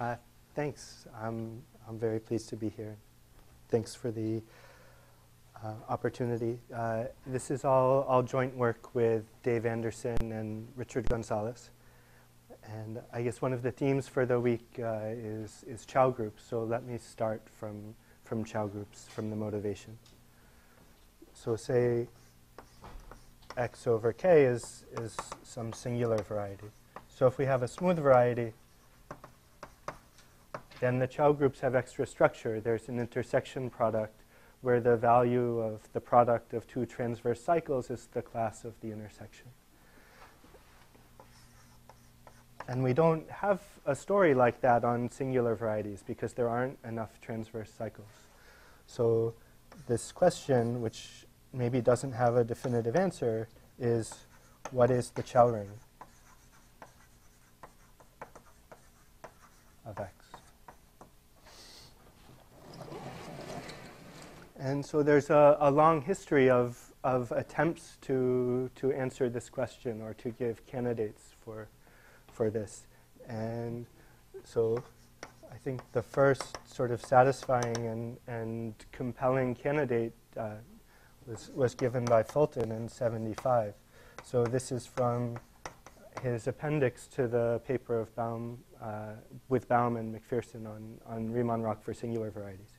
Uh, thanks. I'm, I'm very pleased to be here. Thanks for the uh, opportunity. Uh, this is all, all joint work with Dave Anderson and Richard Gonzalez. And I guess one of the themes for the week uh, is, is chow groups. So let me start from, from chow groups, from the motivation. So say x over k is, is some singular variety. So if we have a smooth variety, then the Chow groups have extra structure. There's an intersection product where the value of the product of two transverse cycles is the class of the intersection. And we don't have a story like that on singular varieties because there aren't enough transverse cycles. So this question, which maybe doesn't have a definitive answer, is what is the Chow ring of X? And so there's a, a long history of, of attempts to, to answer this question or to give candidates for, for this. And so I think the first sort of satisfying and, and compelling candidate uh, was, was given by Fulton in 75. So this is from his appendix to the paper of Baum, uh, with Baum and MacPherson on, on Riemann-Roch for singular varieties.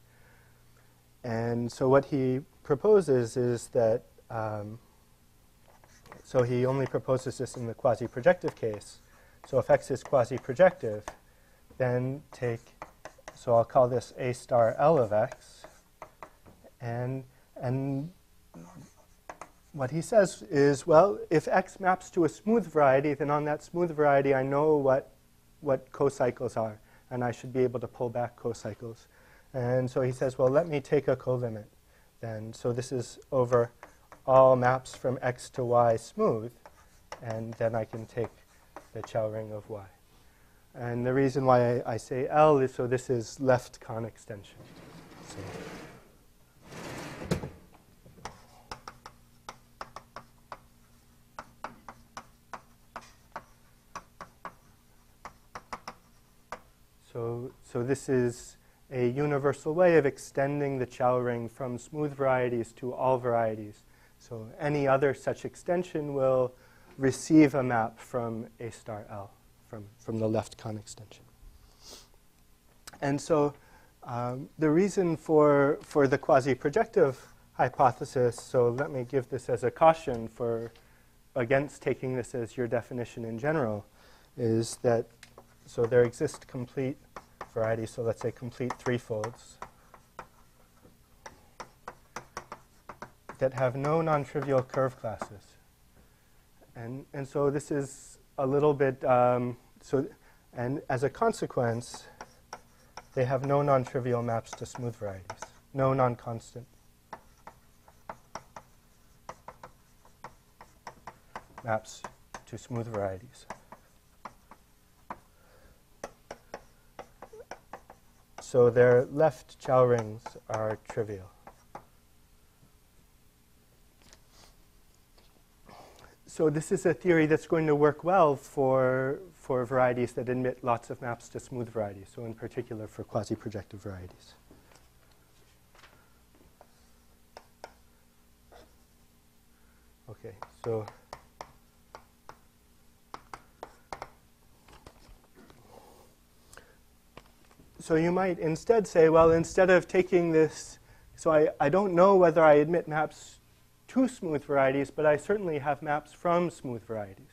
And so what he proposes is that, um, so he only proposes this in the quasi-projective case. So if x is quasi-projective, then take, so I'll call this a star L of x, and, and what he says is, well, if x maps to a smooth variety, then on that smooth variety I know what, what cocycles are, and I should be able to pull back cocycles. And so he says, well, let me take a colimit then. So this is over all maps from x to y smooth, and then I can take the Chow ring of y. And the reason why I, I say L is so this is left Kan extension. So So, so this is a universal way of extending the Chow ring from smooth varieties to all varieties. So any other such extension will receive a map from A star L, from, from the left Kan extension. And so um, the reason for, for the quasi-projective hypothesis, so let me give this as a caution for against taking this as your definition in general, is that so there exist complete variety, so let's say complete threefolds, that have no non-trivial curve classes. And, and so this is a little bit, um, so, and as a consequence, they have no non-trivial maps to smooth varieties, no non-constant. maps to smooth varieties. So their left Chow rings are trivial. So this is a theory that's going to work well for, for varieties that admit lots of maps to smooth varieties, so in particular for quasi-projective varieties. Okay, so So you might instead say, well, instead of taking this, so I, I don't know whether I admit maps to smooth varieties, but I certainly have maps from smooth varieties.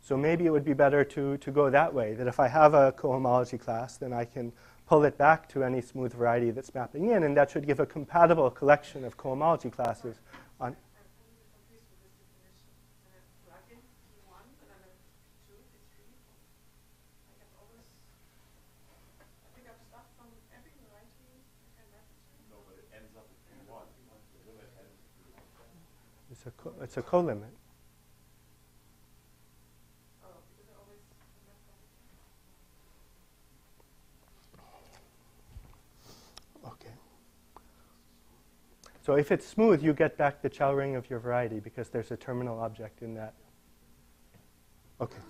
So maybe it would be better to, to go that way, that if I have a cohomology class, then I can pull it back to any smooth variety that's mapping in, and that should give a compatible collection of cohomology classes on, It's a, colimit. So if it's smooth, you get back the Chow ring of your variety because there's a terminal object in that. Okay.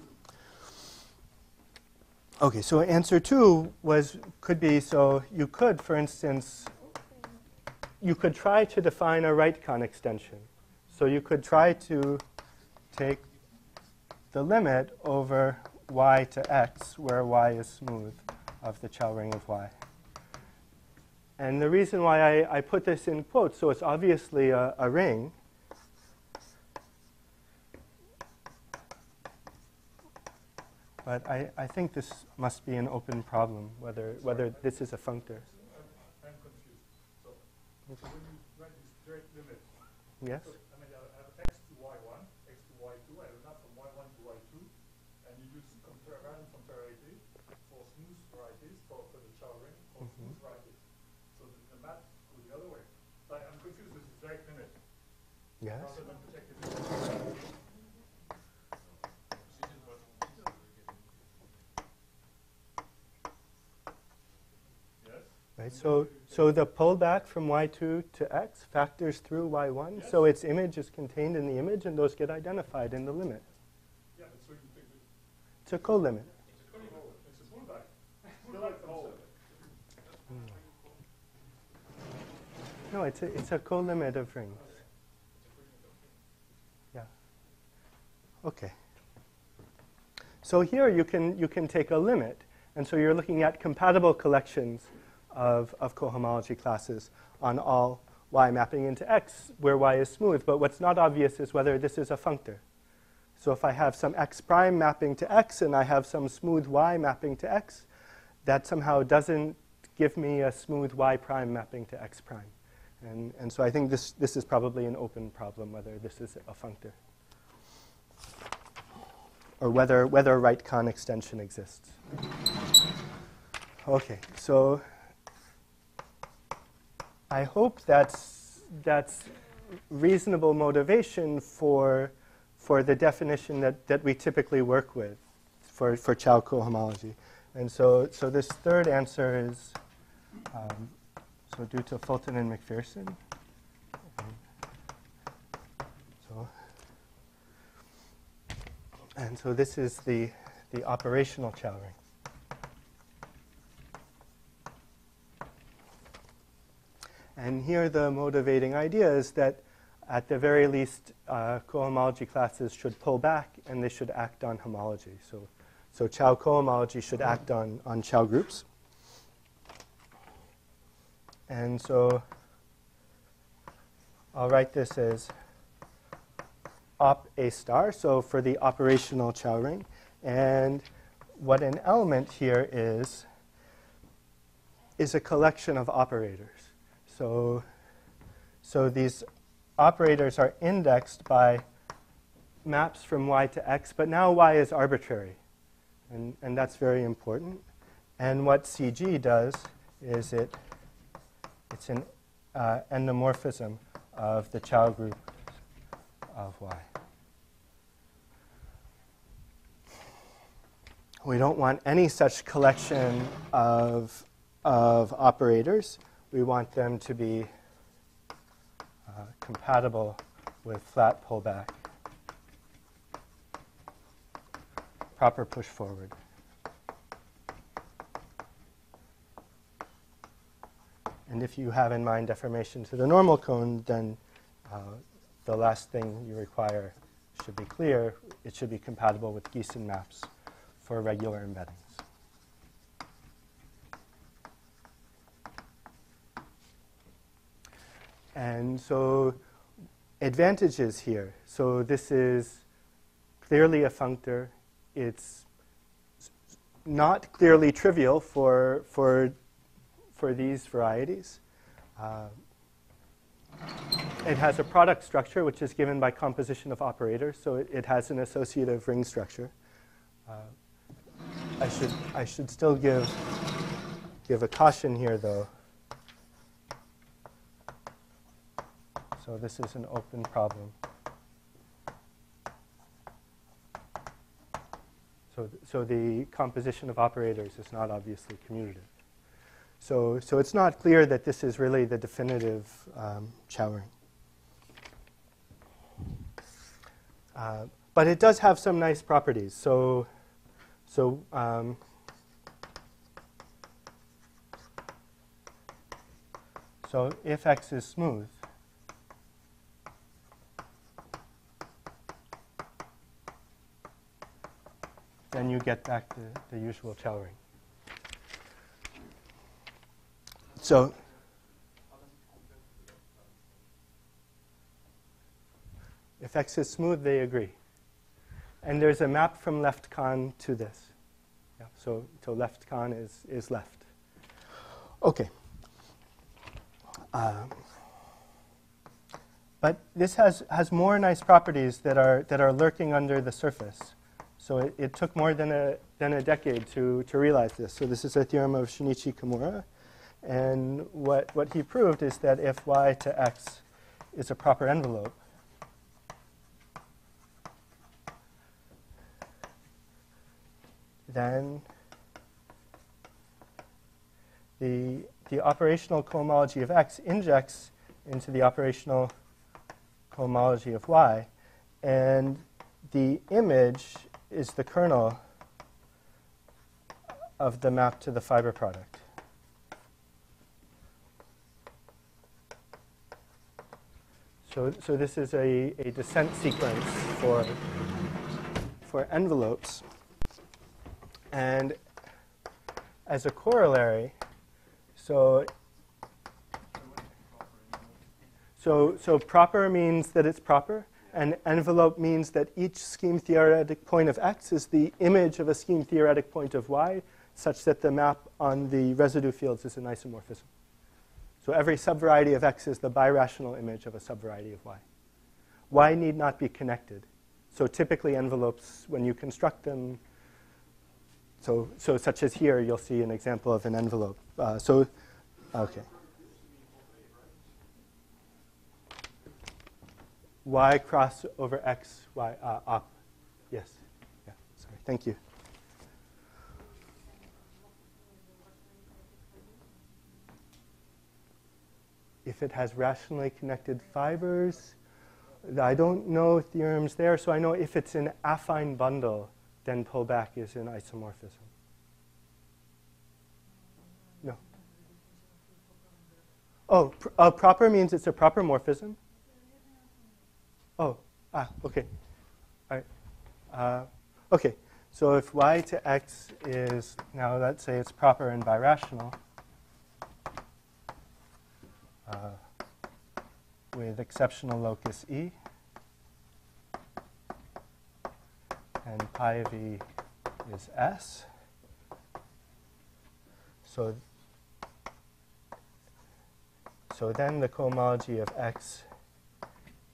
Okay, so answer two was could be so you could, for instance, you could try to define a right Kan extension. So you could try to take the limit over y to x, where y is smooth, of the Chow ring of y. And the reason why I, I put this in quotes, so it's obviously a, a ring, But I, I think this must be an open problem, whether, whether this is a functor. I'm confused. So, so when you write this direct limit, Yes? so, I mean, I have x to y1, x to y2, I have not from y1 to y2, and you use compare random comparability for smooth varieties, for, for the Chow ring, for Mhm. smooth varieties. So the, the math goes the other way. So I- I'm confused with this direct limit Yes? rather than projected limit. Yes? Right, so, so the pullback from y2 to x factors through y1, so its image is contained in the image, and those get identified in the limit. Yeah, but so you take the, It's a co-limit. it's a pullback. Still like from hmm. seven. No, it's a, it's a co-limit of rings. Okay. So here you can, you can take a limit. And so you're looking at compatible collections of, of cohomology classes on all y mapping into x, where y is smooth. But what's not obvious is whether this is a functor. So if I have some x prime mapping to x and I have some smooth y mapping to x, that somehow doesn't give me a smooth y prime mapping to x prime. And, and so I think this, this is probably an open problem, whether this is a functor. Or whether, whether a right Kan extension exists. Okay, so I hope that's, that's reasonable motivation for, for the definition that, that we typically work with for, for Chow cohomology. And so, so this third answer is um, so due to Fulton and MacPherson. And so, and so this is the, the operational Chow ring. And here the motivating idea is that at the very least, uh, cohomology classes should pull back and they should act on homology. So, so Chow cohomology should act on, on Chow groups. And so I'll write this as op A star, so for the operational Chow ring. And what an element here is, is a collection of operators. So, so these operators are indexed by maps from y to x, but now y is arbitrary. And, and that's very important. And what CG does is it it's an uh, endomorphism of the Chow group of Y. We don't want any such collection of, of operators. We want them to be uh, compatible with flat pullback, proper push forward. And if you have in mind deformation to the normal cone, then uh, the last thing you require should be clear. It should be compatible with Gysin maps for regular embeddings. And so advantages here. So this is clearly a functor. It's not clearly trivial for, for for these varieties. Uh, it has a product structure, which is given by composition of operators, so it, it has an associative ring structure. Uh, I, should, I should still give, give a caution here, though. So this is an open problem. So, th- so the composition of operators is not obviously commutative. So, so it's not clear that this is really the definitive um, Chow ring. Uh, but it does have some nice properties. So, so um, so if x is smooth, then you get back the, the usual Chow ring. So if x is smooth, they agree. And there's a map from left Kan to this. Yeah, so, so left Kan is, is left. Okay. Um, but this has, has more nice properties that are, that are lurking under the surface. So it, it took more than a, than a decade to, to realize this. So this is a theorem of Shinichi Kimura. And what, what he proved is that if y to x is a proper envelope, then the, the operational cohomology of x injects into the operational cohomology of y. And the image is the kernel of the map to the fiber product. So, so this is a, a descent sequence for, for envelopes. And as a corollary, so, so, so proper means that it's proper, and envelope means that each scheme theoretic point of x is the image of a scheme theoretic point of y, such that the map on the residue fields is an isomorphism. So every subvariety of x is the birational image of a subvariety of y. y need not be connected. So typically envelopes, when you construct them, so, so such as here, you'll see an example of an envelope. Uh, so, okay. Y cross over X, Y uh, up. Yes. Yeah. Sorry. Thank you. If it has rationally connected fibers, I don't know theorems there. So I know if it's an affine bundle, then pullback is an isomorphism. No. Oh, pr- uh, proper means it's a proper morphism. Oh, ah, okay. All right. Uh, okay, so if y to x is, now let's say it's proper and birational, uh, with exceptional locus E, and pi of e is s. So, so then the cohomology of x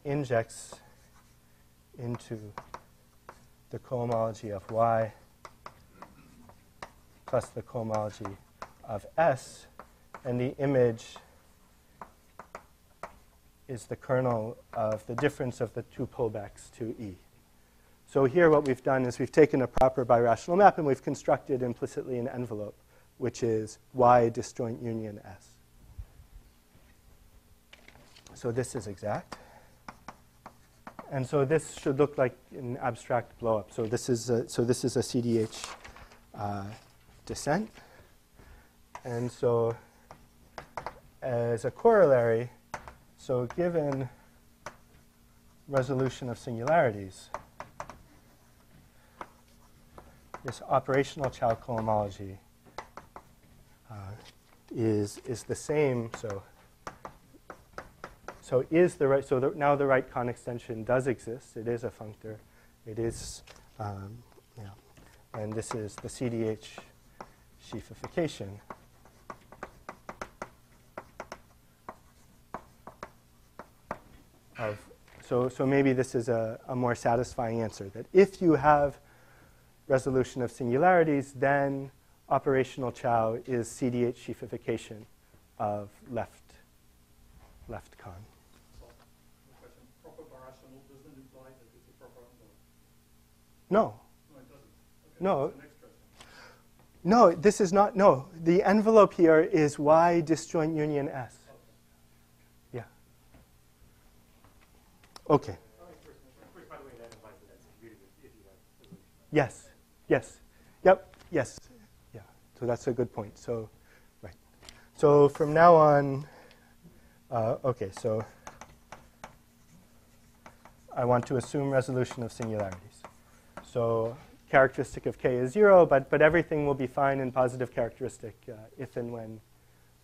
injects into the cohomology of y plus the cohomology of s, and the image is the kernel of the difference of the two pullbacks to E. So here what we've done is we've taken a proper birational map and we've constructed implicitly an envelope, which is Y disjoint union S. So this is exact. And so this should look like an abstract blowup. So this is a, so this is a CDH uh, descent. And so as a corollary, so given resolution of singularities, this operational Chow cohomology uh, is, is the same. So, so is the right, so the, now the right Kan extension does exist. It is a functor. It is, um, yeah. And this is the CDH sheafification. Of, so, so maybe this is a, a more satisfying answer that if you have resolution of singularities, then operational chow is CDH sheafification of left, left Kan. So, question, proper birational doesn't imply that it's a proper envelope. No, No, it doesn't. Okay, No. that's the next question. no, this is not, no. The envelope here is Y disjoint union S. Yeah. Okay. Which, by the way, that implies that that's computed if you have resolution. Yes, yes, yep, yes, yeah. So that's a good point. So, right. So from now on, Uh, okay, so I want to assume resolution of singularities. So characteristic of k is 0, but, but everything will be fine in positive characteristic uh, if and when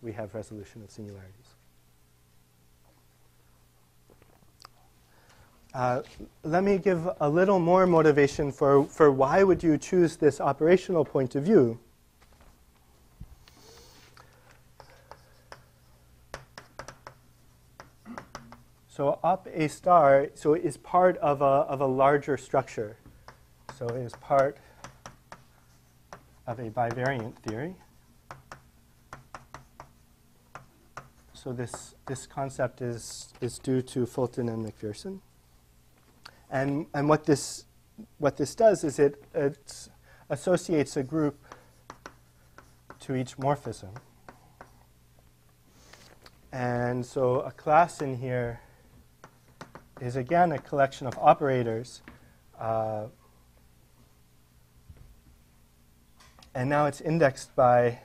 we have resolution of singularities. Uh, let me give a little more motivation for, for why would you choose this operational point of view. So up A star, so is part of a, of a larger structure. So it is part of a bivariant theory. So this, this concept is, is due to Fulton and MacPherson. And, and what, this, what this does is it, associates a group to each morphism. And so a class in here is again a collection of operators. Uh, and now it's indexed by,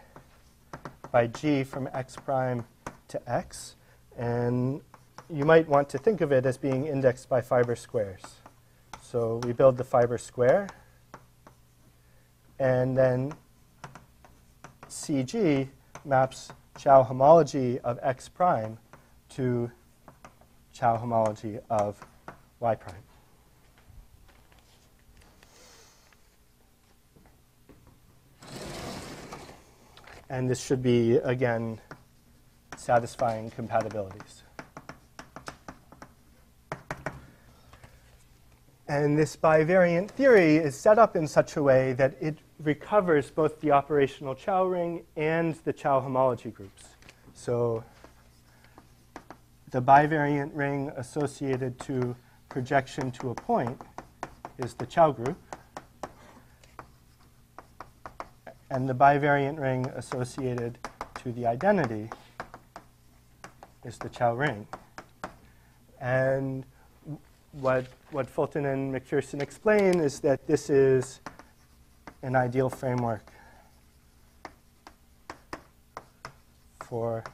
by g from x prime to x. And you might want to think of it as being indexed by fiber squares. So we build the fiber square. And then CG maps Chow homology of x prime to Chow homology of y prime. And this should be, again, satisfying compatibilities. And this bivariant theory is set up in such a way that it recovers both the operational Chow ring and the Chow homology groups. So the bivariant ring associated to projection to a point is the Chow group. And the bivariant ring associated to the identity is the Chow ring. And what, what Fulton and MacPherson explain is that this is an ideal framework for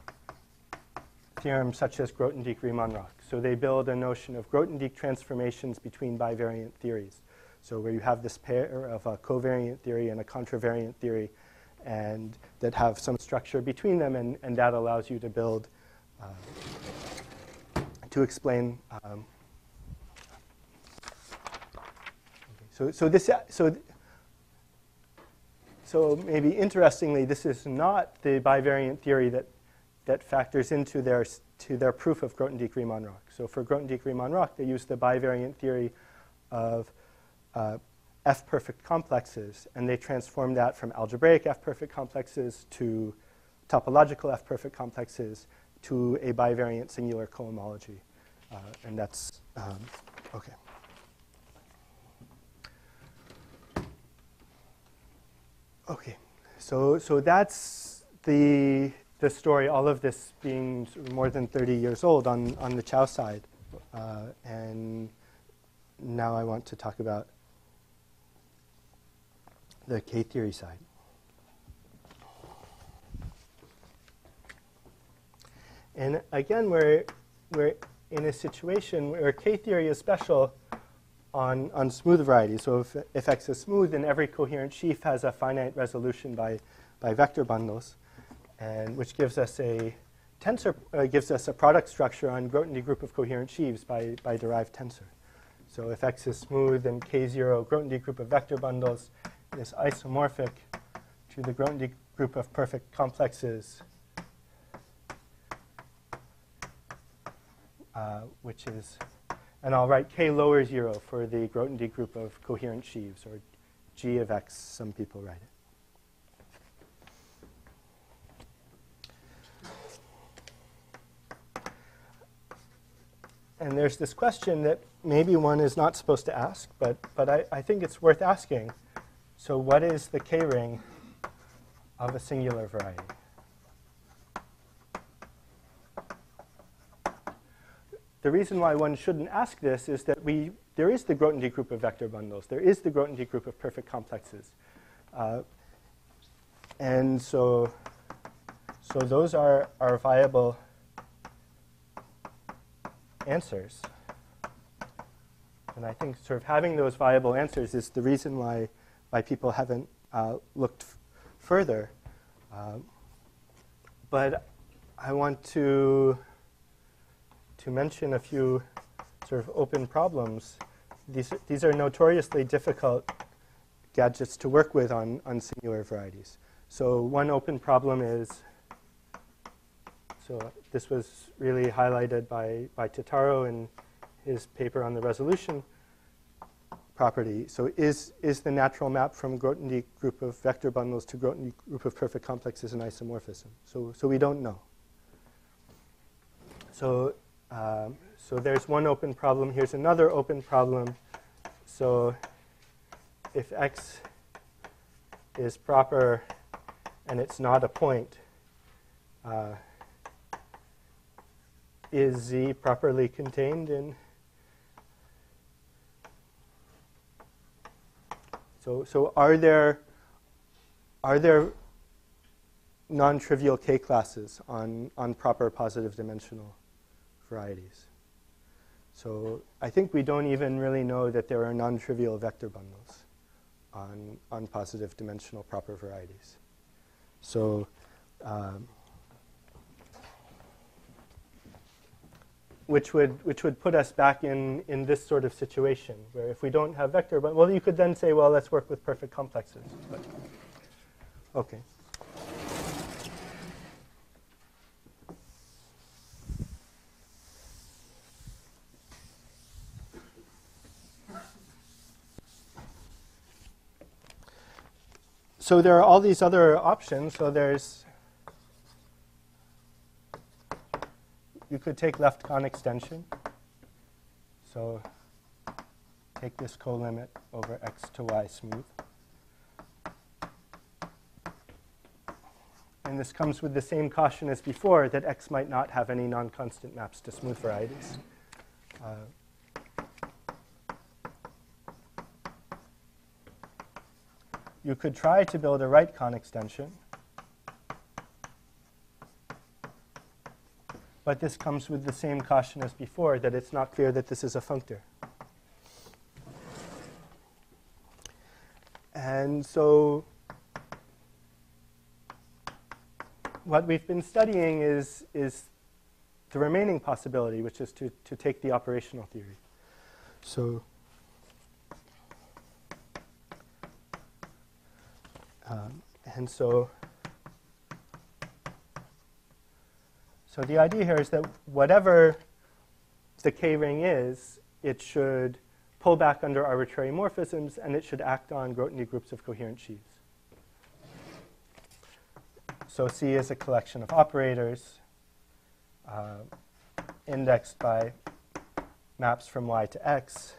theorems such as Grothendieck-Riemann-Roch. So they build a notion of Grothendieck transformations between bivariant theories. So where you have this pair of a covariant theory and a contravariant theory, and that have some structure between them, and, and that allows you to build, uh, to explain. Um, so, so this, so, so maybe interestingly, this is not the bivariant theory that that factors into their, to their proof of Grothendieck-Riemann-Roch. So for Grothendieck-Riemann-Roch, they use the bivariant theory of uh, F-perfect complexes, and they transform that from algebraic F-perfect complexes to topological F-perfect complexes to a bivariant singular cohomology. Uh, and that's, um, okay. Okay, so, so that's the the story, all of this being more than 30 years old on, on the Chow side. Uh, and now I want to talk about the K theory side. And again, we're, we're in a situation where K theory is special on, on smooth varieties. So if, if X is smooth, then every coherent sheaf has a finite resolution by, by vector bundles and which gives us a tensor, uh, gives us a product structure on Grothendieck group of coherent sheaves by, by derived tensor. So if X is smooth, then K0 Grothendieck group of vector bundles is isomorphic to the Grothendieck group of perfect complexes, uh, which is, and I'll write K lower zero for the Grothendieck group of coherent sheaves, or G of X, some people write it. and there's this question that maybe one is not supposed to ask, but, but I, I think it's worth asking. So what is the K-ring of a singular variety? The reason why one shouldn't ask this is that we, there is the Grothendieck group of vector bundles. There is the Grothendieck group of perfect complexes. Uh, and so, so those are, are viable answers. And I think sort of having those viable answers is the reason why, why people haven't uh, looked further. Um, but I want to, to mention a few sort of open problems. These, these are notoriously difficult gadgets to work with on, on singular varieties. So one open problem is, so this was really highlighted by, by Totaro in his paper on the resolution property. So is, is the natural map from Grothendieck group of vector bundles to Grothendieck group of perfect complexes an isomorphism? So, so we don't know. So, um, so there's one open problem. Here's another open problem. So if x is proper and it's not a point, uh, is z properly contained in? So, so are there are there non-trivial k classes on, on proper positive dimensional varieties? So I think we don't even really know that there are non-trivial vector bundles on, on positive dimensional proper varieties. So um, which would which would put us back in in this sort of situation where if we don't have vector, well, you could then say, well, let's work with perfect complexes. But, okay. So there are all these other options. So there's you could take left Kan extension. So take this colimit over x to y smooth. And this comes with the same caution as before that x might not have any non-constant maps to smooth varieties. Uh, you could try to build a right Kan extension. But this comes with the same caution as before, that it's not clear that this is a functor. And so what we've been studying is, is the remaining possibility, which is to, to take the operational theory. So and so So the idea here is that whatever the K-ring is, it should pull back under arbitrary morphisms, and it should act on Grothendieck groups of coherent sheaves. So C is a collection of operators uh, indexed by maps from y to x.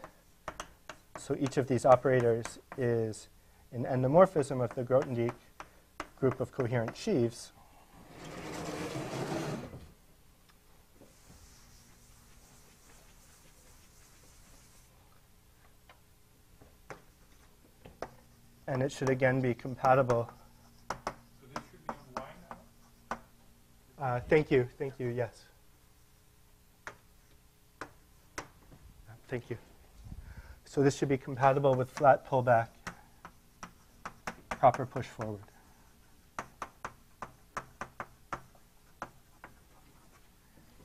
So each of these operators is an endomorphism of the Grothendieck group of coherent sheaves. and it should again be compatible. So this should be on Y now? Uh, thank you, thank you, yes. Thank you. So this should be compatible with flat pullback, proper push forward.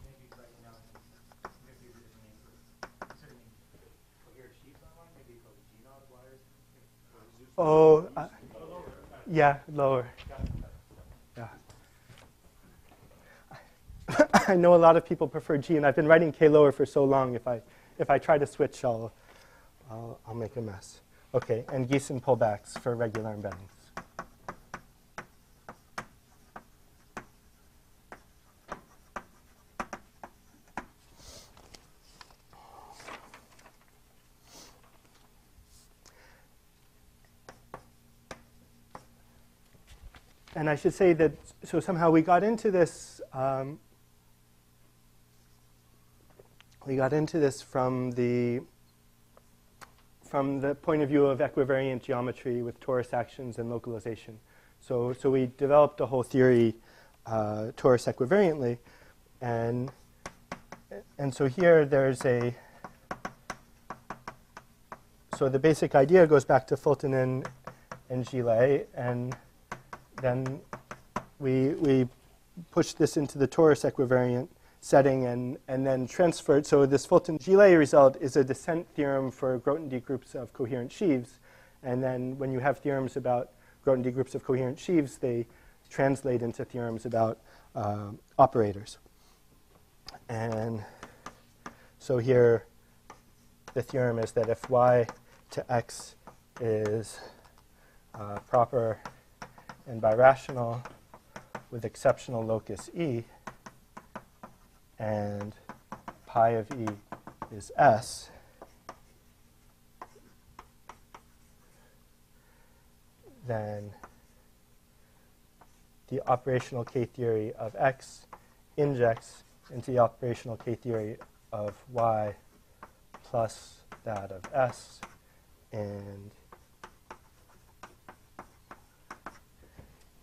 Maybe right now, maybe a different name for certain coherent sheets online, maybe called G-Nod wires. Oh, uh, yeah, lower. Yeah. I know a lot of people prefer G, and I've been writing K lower for so long. If I if I try to switch, I'll I'll, I'll make a mess. Okay, and Gysin pullbacks for regular embeddings. And I should say that so somehow we got into this. Um, we got into this from the from the point of view of equivariant geometry with torus actions and localization. So so we developed a whole theory uh, torus equivariantly, and and so here there's a, so the basic idea goes back to Fulton and, and Gillet, and then we, we push this into the torus equivariant setting and, and then transfer it. So this Fulton-Gillet result is a descent theorem for Grothendieck groups of coherent sheaves. And then when you have theorems about Grothendieck groups of coherent sheaves, they translate into theorems about uh, operators. And so here, the theorem is that if y to x is uh, proper and birational with exceptional locus E, and pi of E is S, then the operational K-theory of X injects into the operational K-theory of Y plus that of S, and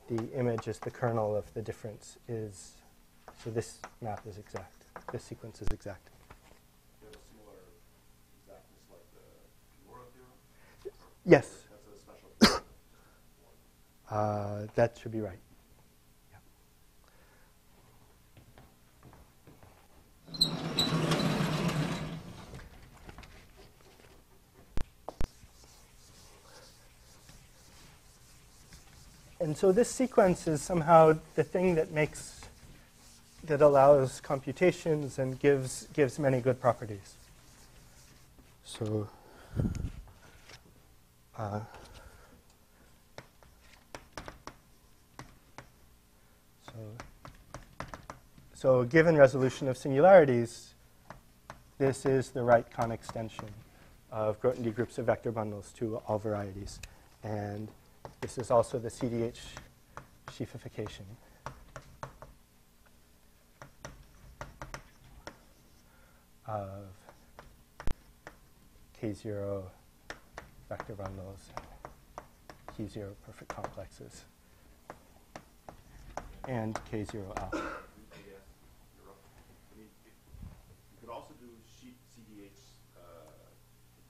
the image is the kernel of the difference is, so this map is exact. This sequence is exact. They have a similar exactness like the Kimura theorem? Yes, That's a special one. uh, that should be right. And so this sequence is somehow the thing that makes, that allows computations and gives, gives many good properties. So, uh, so, so given resolution of singularities, this is the right Kan extension of Grothendieck groups of vector bundles to all varieties. And this is also the CDH sheafification. of K0 vector bundles and K0 perfect complexes and K0 alpha. Yes, you're right. I mean, you could also do sheet CDH, uh,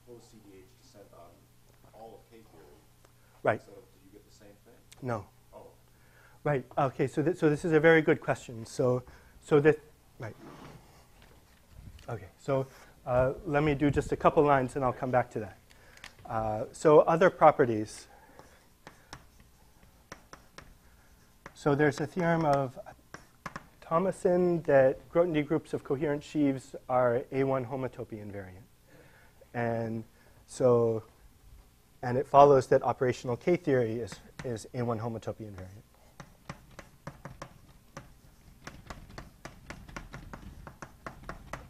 post CDH descent on all of K theory. Right. So do you get the same thing? No. Oh, Right. Okay. So, th- so this is a very good question. So, so that right. Okay. So uh, let me do just a couple lines, and I'll come back to that. Uh, so other properties. So there's a theorem of Thomason that Grothendieck groups of coherent sheaves are A1 homotopy invariant, and so and it follows that operational K theory is is A1 homotopy invariant.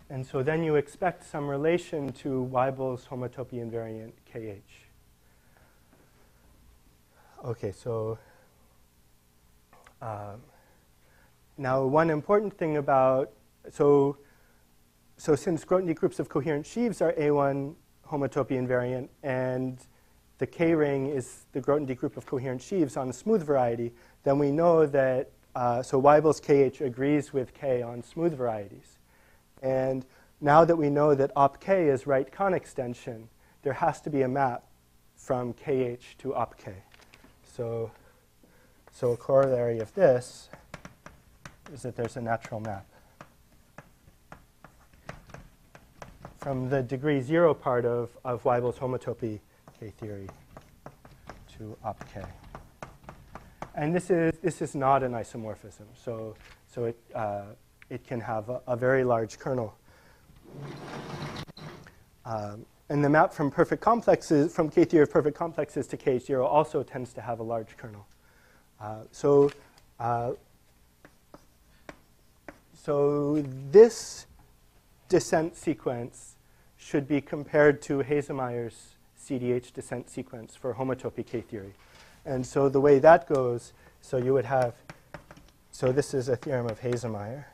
And so then you expect some relation to Weibel's homotopy invariant KH. Okay, so um, now one important thing about so so since Grothendieck groups of coherent sheaves are A1 homotopy invariant and the K ring is the Grothendieck group of coherent sheaves on a smooth variety, then we know that uh, so Weibel's KH agrees with K on smooth varieties. And now that we know that op k is right Kan extension, there has to be a map from kh to op k. So, so a corollary of this is that there's a natural map. From the degree zero part of, of Weibel's homotopy K theory to op k. And this is, this is not an isomorphism. So, so it, uh, it can have a, a very large kernel. Um, and the map from perfect complexes, from K theory of perfect complexes to K0 also tends to have a large kernel. Uh, so, uh, so this descent sequence should be compared to Haesemeyer's CDH descent sequence for homotopy K theory. And so the way that goes, so you would have, so this is a theorem of Haesemeyer.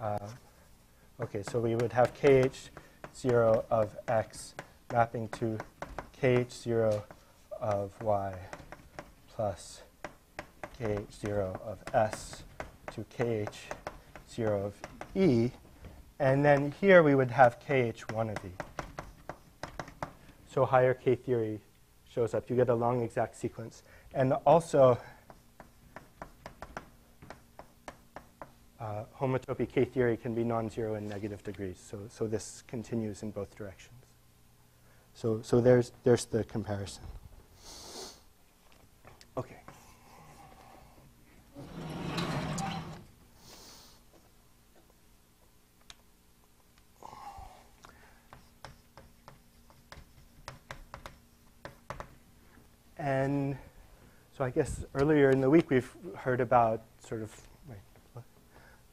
Uh, okay, so we would have kh0 of x mapping to kh0 of y plus kh0 of s to kh 0 of E. And then here we would have KH1 of E. So higher K theory shows up. You get a long exact sequence. And also, uh, homotopy K theory can be non-zero in negative degrees. So, so this continues in both directions. So, so there's, there's the comparison. Okay. And so I guess earlier in the week we've heard about sort of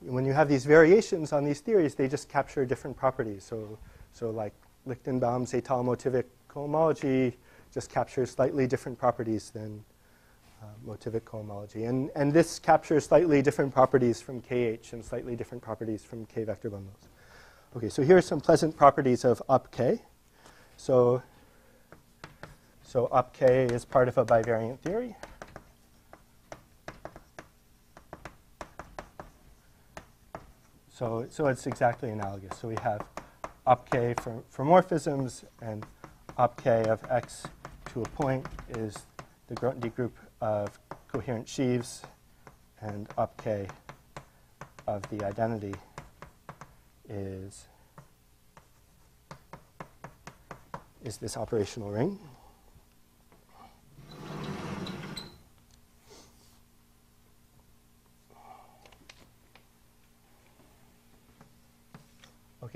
when you have these variations on these theories, they just capture different properties. So, so like Lichtenbaum's étale motivic cohomology just captures slightly different properties than uh, motivic cohomology. And, and this captures slightly different properties from KH and slightly different properties from K vector bundles. Okay, so here are some pleasant properties of op K. So, so K is part of a bivariant theory. So, so it's exactly analogous. So we have op k for, for morphisms, and op k of x to a point is the Grothendieck group of coherent sheaves, and op k of the identity is, is this operational ring.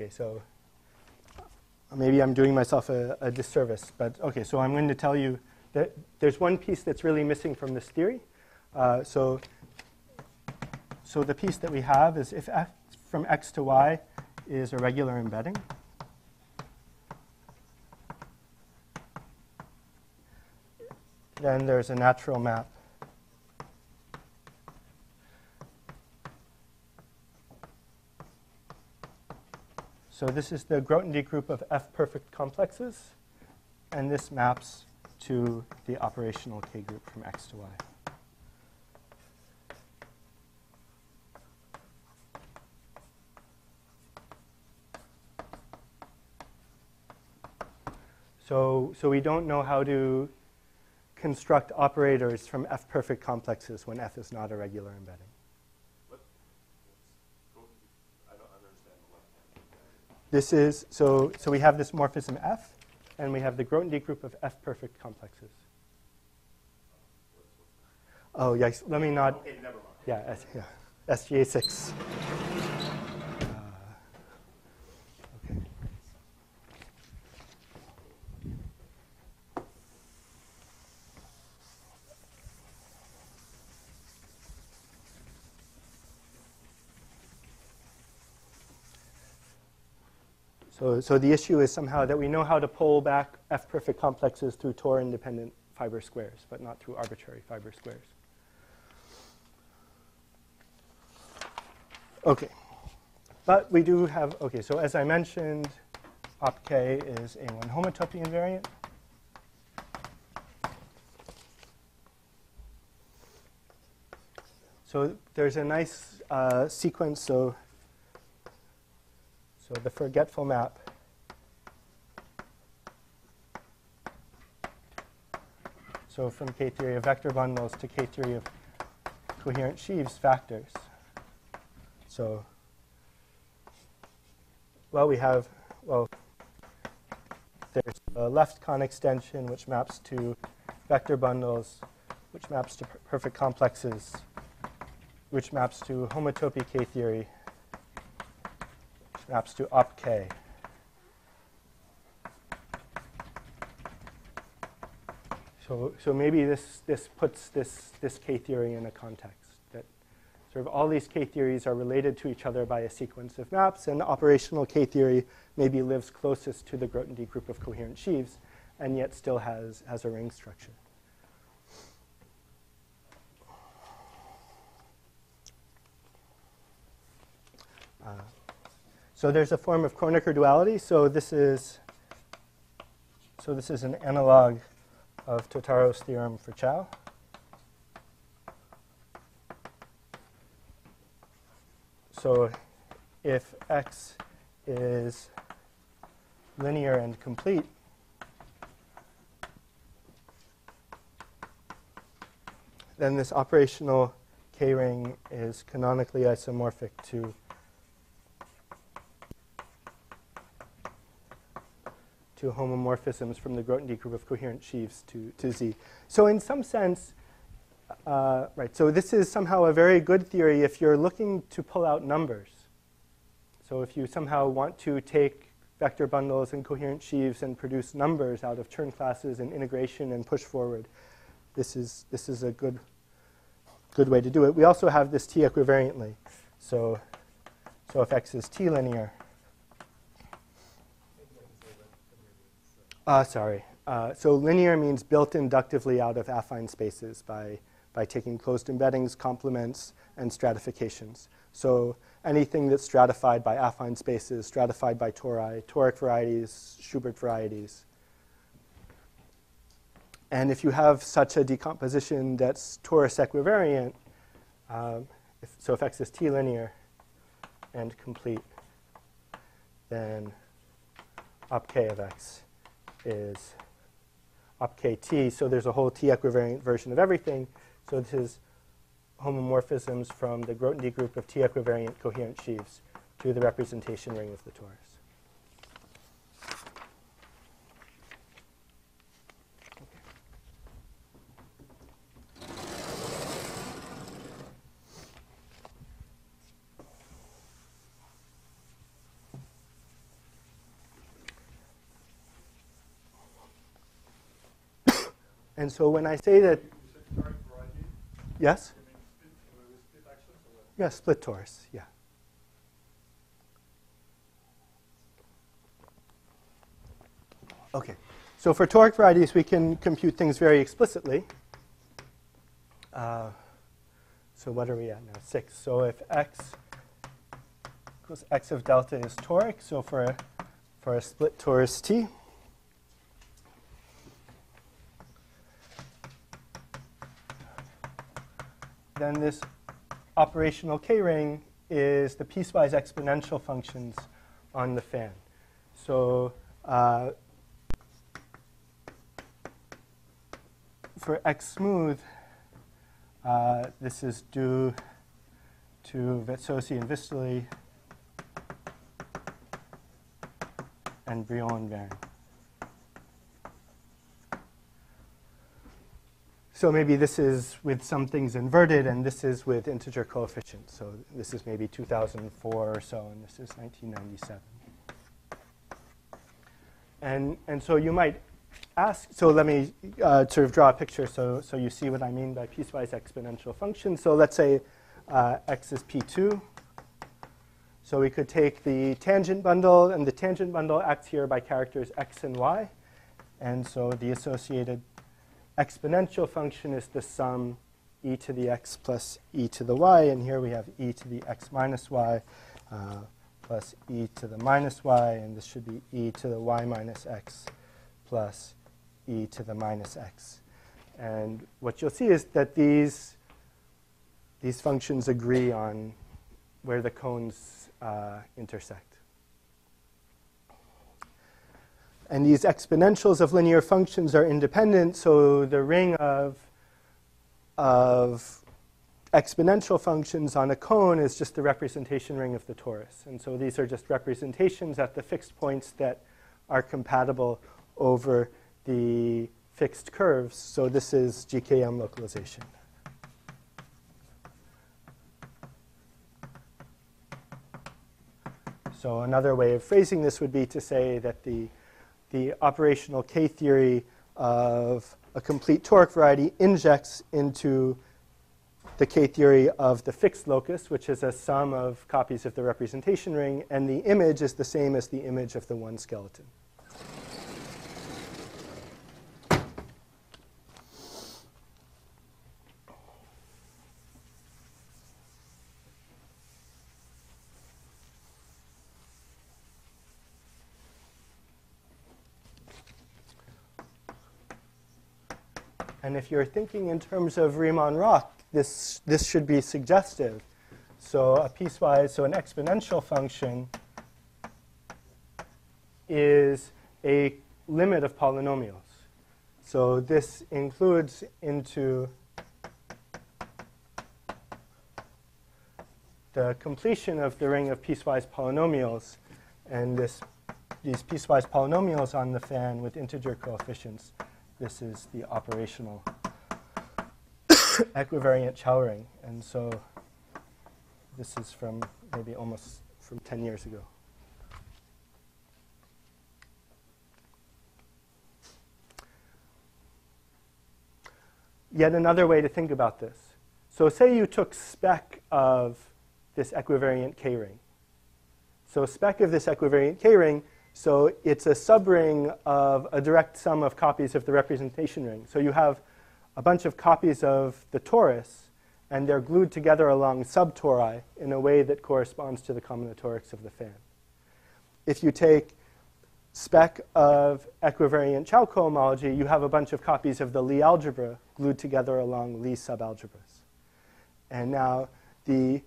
Okay, so maybe I'm doing myself a, a, disservice, but okay, so I'm going to tell you that there's one piece that's really missing from this theory. Uh, so, so the piece that we have is if f from x to y is a regular embedding, then there's a natural map So this is the Grothendieck group of F-perfect complexes, and this maps to the operational K group from X to Y. So, so we don't know how to construct operators from F-perfect complexes when F is not a regular embedding. This is, so, so we have this morphism F, and we have the Grothendieck group of F-perfect complexes. Oh, yes, let me not. Okay, never mind. Yeah, S, yeah, SGA6. So, the issue is somehow that we know how to pull back F-perfect complexes through Tor-independent fiber squares, but not through arbitrary fiber squares. Okay. But we do have, okay, so as I mentioned, op k is a one homotopy invariant. So there's a nice uh, sequence. So so the forgetful map So from K-theory of vector bundles to K-theory of coherent sheaves factors. So, well, we have, well, there's a left Kan extension which maps to vector bundles, which maps to per perfect complexes, which maps to homotopy K-theory, which maps to op k. So, so maybe this, this puts this, this K-theory in a context, that sort of all these K-theories are related to each other by a sequence of maps, and operational K-theory maybe lives closest to the Grothendieck group of coherent sheaves, and yet still has, has a ring structure. Uh, so there's a form of Kronecker duality. So this is so this is an analog of Totaro's theorem for Chow. so if x is linear and complete, then this operational K-ring is canonically isomorphic to to homomorphisms from the Grothendieck group of coherent sheaves to, to Z. So in some sense, uh, right, so this is somehow a very good theory if you're looking to pull out numbers. So if you somehow want to take vector bundles and coherent sheaves and produce numbers out of Chern classes and integration and push forward, this is, this is a good, good way to do it. We also have this T equivariantly. So, so if X is T linear, Uh, sorry. Uh, so linear means built inductively out of affine spaces by, by taking closed embeddings, complements, and stratifications. So anything that's stratified by affine spaces, stratified by tori, toric varieties, Schubert varieties. And if you have such a decomposition that's torus equivariant, um, if, so if x is T linear and complete, then op k of x is op kt. So there's a whole T equivariant version of everything. So this is homomorphisms from the Grothendieck group of T equivariant coherent sheaves to the representation ring of the torus. And so when I say that, You said current variety, yes? split, with split actions or what? Yeah, split torus, yeah. Okay, so for toric varieties, we can compute things very explicitly. Uh, so what are we at now? Six. So if x equals x of delta is toric, so for a, for a split torus T, then this operational K-ring is the piecewise exponential functions on the fan. So uh, for x smooth, uh, this is due to Vezzosi and Vistoli and Brion and So maybe this is with some things inverted, and this is with integer coefficients. So this is maybe 2004 or so, and this is 1997. And, and so you might ask, so let me uh, sort of draw a picture so, so you see what I mean by piecewise exponential functions. So let's say uh, x is p2. So we could take the tangent bundle, and the tangent bundle acts here by characters x and y. And so the associated exponential function is the sum e to the x plus e to the y, and here we have e to the x minus y uh, plus e to the minus y, and this should be e to the y minus x plus e to the minus x. And what you'll see is that these, these functions agree on where the cones uh, intersect. And these exponentials of linear functions are independent, so the ring of, of exponential functions on a cone is just the representation ring of the torus. And so these are just representations at the fixed points that are compatible over the fixed curves. So this is GKM localization. So another way of phrasing this would be to say that the the operational K theory of a complete toric variety injects into the K theory of the fixed locus, which is a sum of copies of the representation ring, and the image is the same as the image of the one skeleton. And if you're thinking in terms of Riemann Roch, this, this should be suggestive So a piecewise, so an exponential function is a limit of polynomials. So this includes into the completion of the ring of piecewise polynomials and this, these piecewise polynomials on the fan with integer coefficients. This is the operational equivariant Chow ring. And so this is from maybe almost from 10 years ago. Yet another way to think about this. So say you took spec of this equivariant K-ring. So spec of this equivariant K-ring, so it's a subring of a direct sum of copies of the representation ring. So you have a bunch of copies of the torus, and they're glued together along subtori in a way that corresponds to the combinatorics of the fan. If you take spec of equivariant Chow cohomology, you have a bunch of copies of the Lie algebra glued together along Lie subalgebras. And now the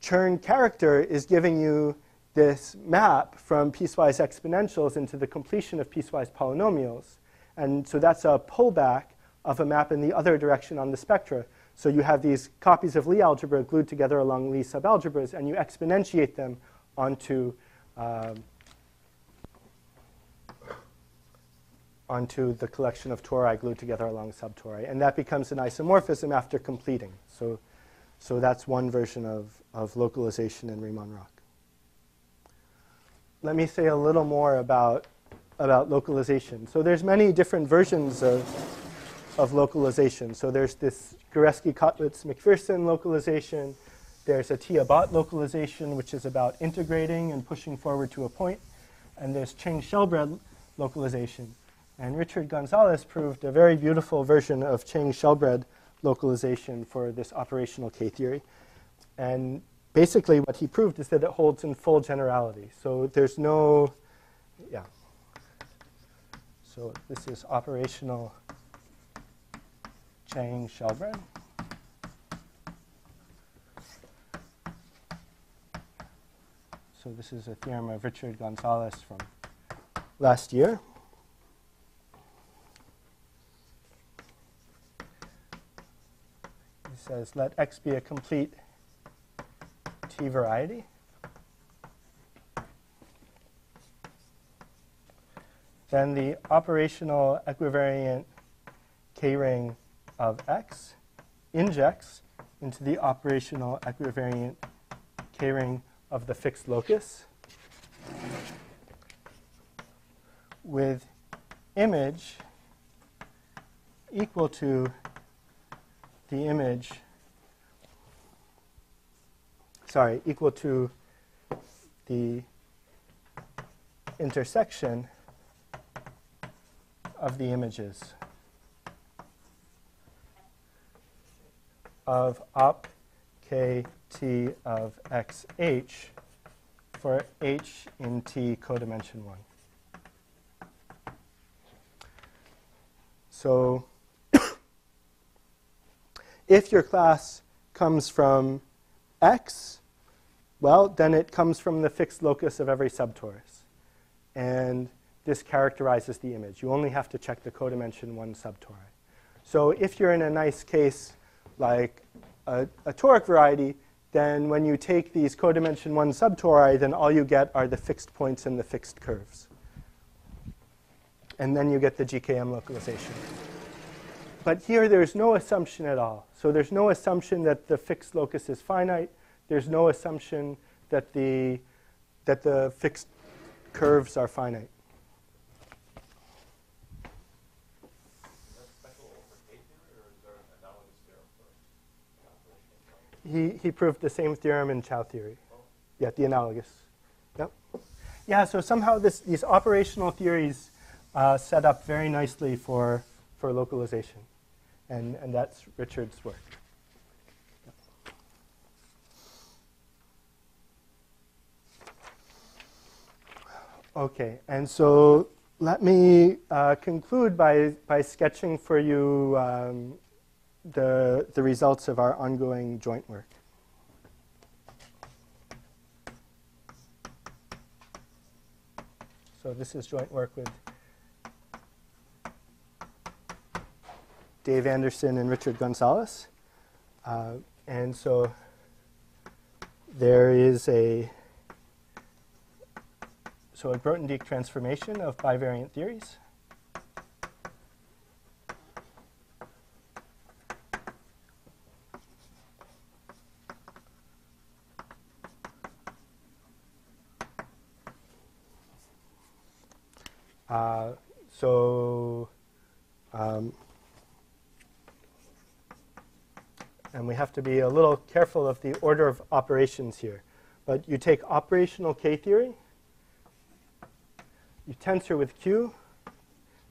Chern character is giving you this map from piecewise exponentials into the completion of piecewise polynomials. And so that's a pullback of a map in the other direction on the spectra. So you have these copies of Lie algebra glued together along Lie subalgebras, and you exponentiate them onto, um, onto the collection of tori glued together along subtori. And that becomes an isomorphism after completing. So, so that's one version of, of localization in Riemann-Roch. Let me say a little more about, about localization. So there's many different versions of of localization. So there's this Goresky, Kottwitz, MacPherson localization. There's Atiyah-Bott localization, which is about integrating and pushing forward to a point. And there's Chang-Skjelbred localization. And Richard Gonzalez proved a very beautiful version of Chang-Skjelbred localization for this operational K-theory. And basically what he proved is that it holds in full generality. So there's no, yeah. So this is operational Chang-Skjelbred. So this is a theorem of Richard Gonzalez from last year. He says, let X be a complete T variety. Then the operational equivariant K-ring of x injects into the operational equivariant k-ring of the fixed locus with image equal to the image, sorry, equal to the intersection of the images. Of op kt of xh for h in t codimension 1. So if your class comes from x, well, then it comes from the fixed locus of every subtorus. And this characterizes the image. You only have to check the codimension 1 subtori. So if you're in a nice case like a, a toric variety, then when you take these codimension 1 subtori, then all you get are the fixed points and the fixed curves. And then you get the GKM localization. But here there's no assumption at all. So there's no assumption that the fixed locus is finite. There's no assumption that the, that the fixed curves are finite. He, he proved the same theorem in Chow theory. Yeah, the analogous. Yep. Yeah, so somehow this, these operational theories uh, set up very nicely for, for localization. And, and that's Richard's work. Okay, and so let me uh, conclude by, by sketching for you um, the, the results of our ongoing joint work. So this is joint work with Dave Anderson and Richard Gonzalez. Uh, and so there is a so a Grothendieck transformation of bivariant theories. To be a little careful of the order of operations here. But you take operational K theory, you tensor with Q,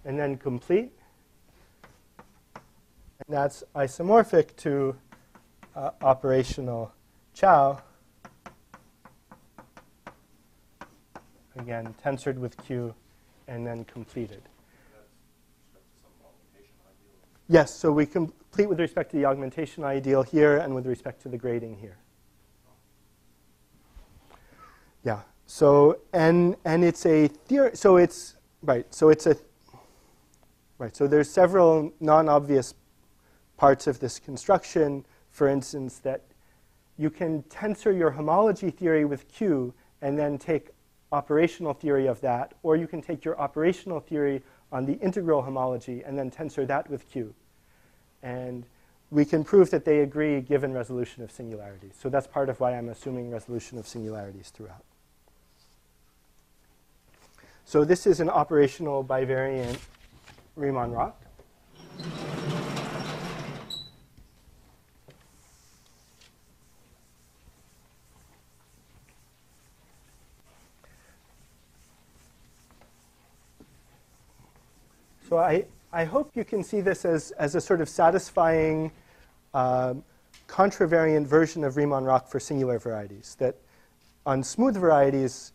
and then complete. And that's isomorphic to uh, operational chow. Again, tensored with Q and then completed. Yes, so we complete with respect to the augmentation ideal here and with respect to the grading here. Yeah. So and and it's a theory. So it's right. So it's a right. So there's several non-obvious parts of this construction. For instance, that you can tensor your homology theory with Q and then take operational theory of that, or you can take your operational theory on the integral homology and then tensor that with Q. And we can prove that they agree given resolution of singularities. So that's part of why I'm assuming resolution of singularities throughout. So this is an operational bivariant Riemann So I, I hope you can see this as, as a sort of satisfying um, contravariant version of Riemann Roch for singular varieties. That on smooth varieties,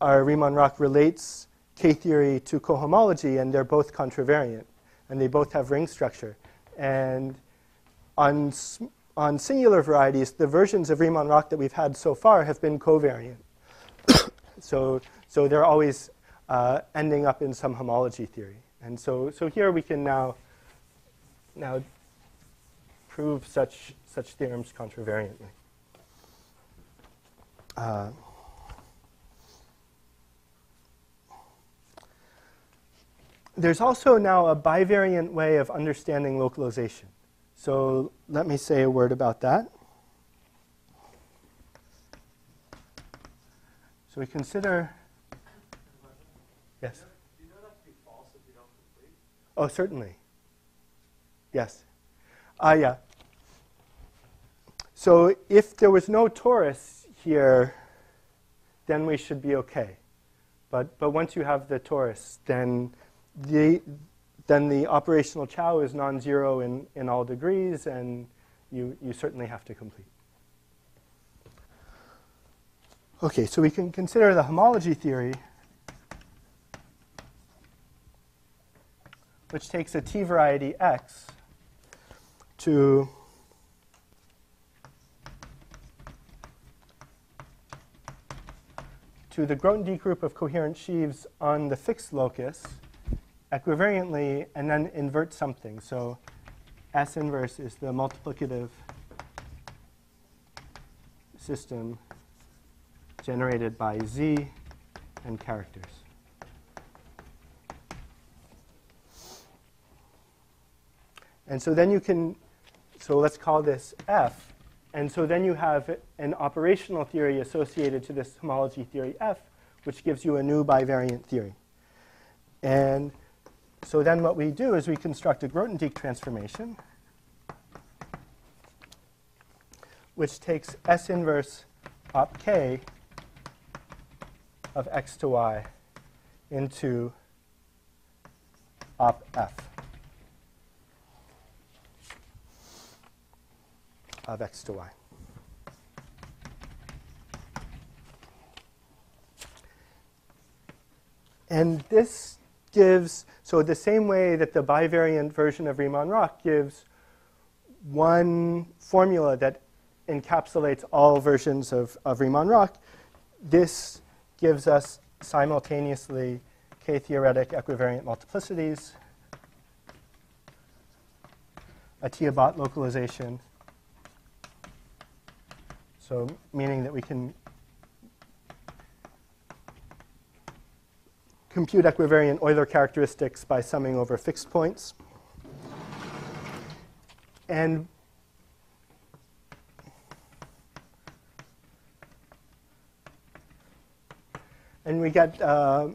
our Riemann Roch relates K theory to cohomology, and they're both contravariant, and they both have ring structure. And on, on singular varieties, the versions of Riemann Roch that we've had so far have been covariant. so, so they're always uh, ending up in some homology theory. And so, so here we can now, now prove such, such theorems contravariantly. Uh, there's also now a bivariant way of understanding localization. So let me say a word about that. So we consider. Yes. Do you know that to be false if you don't complete? Oh, certainly. Yes. Ah, uh, yeah. So if there was no torus here, then we should be okay. But, but once you have the torus, then the, then the operational chow is non-zero in, in all degrees, and you, you certainly have to complete. Okay, so we can consider the homology theory, which takes a T variety X to to the Grothendieck group of coherent sheaves on the fixed locus equivariantly and then invert something. So S inverse is the multiplicative system generated by Z and characters. And so then you can, so let's call this F. And so then you have an operational theory associated to this homology theory F, which gives you a new bivariant theory. And so then what we do is we construct a Grothendieck transformation, which takes S inverse op k of x to y into op f of x to y. And this gives, so the same way that the bivariant version of Riemann-Roch gives one formula that encapsulates all versions of, of Riemann-Roch, this gives us simultaneously k-theoretic equivariant multiplicities, Atiyah-Bott localization, so meaning that we can compute equivariant Euler characteristics by summing over fixed points. And and we get uh,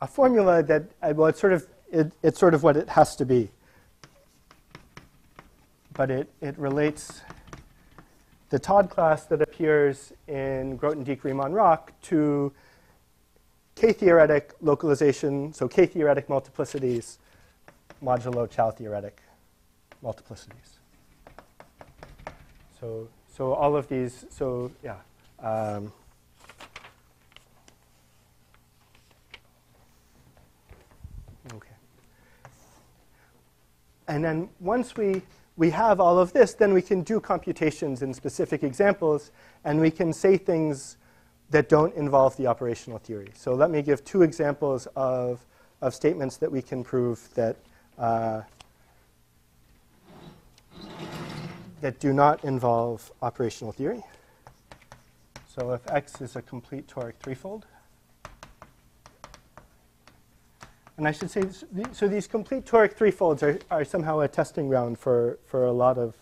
a formula that, uh, well, it's sort of, it, it's sort of what it has to be. But it, it relates the Todd class that appears in Grothendieck-Riemann Roch to k-theoretic localization, so k-theoretic multiplicities modulo Chow-theoretic multiplicities. So, so all of these, so yeah. Um, okay. And then once we, we have all of this, then we can do computations in specific examples, and we can say things that don't involve the operational theory. So let me give two examples of, of statements that we can prove that, uh, that do not involve operational theory. So if x is a complete toric threefold, and I should say, so these complete toric threefolds are, are somehow a testing ground for, for a lot of,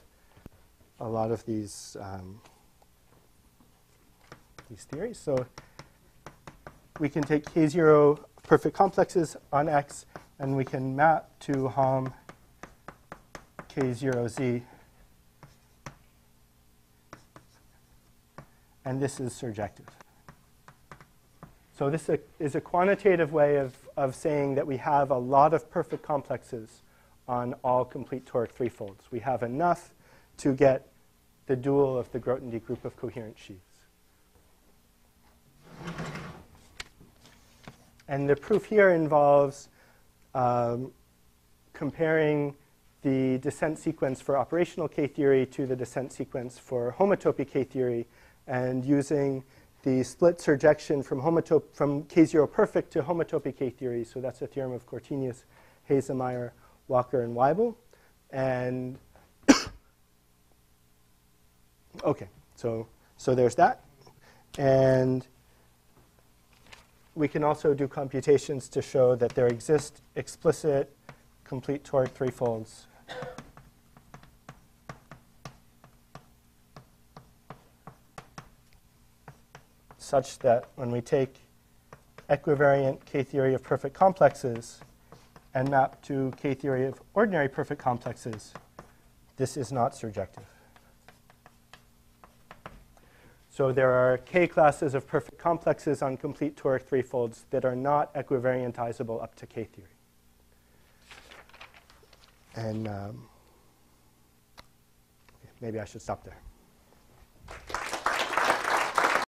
a lot of these um, these theories. So we can take K0 perfect complexes on X, and we can map to Hom K0Z. And this is surjective. So this is a quantitative way of, of saying that we have a lot of perfect complexes on all complete toric threefolds. We have enough to get the dual of the Grothendieck group of coherent sheaves. And the proof here involves um, comparing the descent sequence for operational K-theory to the descent sequence for homotopy K-theory and using the split surjection from, from K0 perfect to homotopy K-theory. So that's a theorem of Cortiñas, Haesemeyer, Walker, and Weibel. And okay, so, so there's that. And we can also do computations to show that there exist explicit complete toric threefolds. Such that when we take equivariant K-theory of perfect complexes and map to K-theory of ordinary perfect complexes, this is not surjective. So there are k classes of perfect complexes on complete toric threefolds that are not equivariantizable up to k theory. And um, maybe I should stop there.